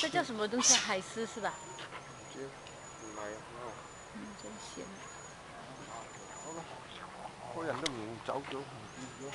这叫什么东西？海狮是吧？嗯，真行。个人都唔走咗，唔咗。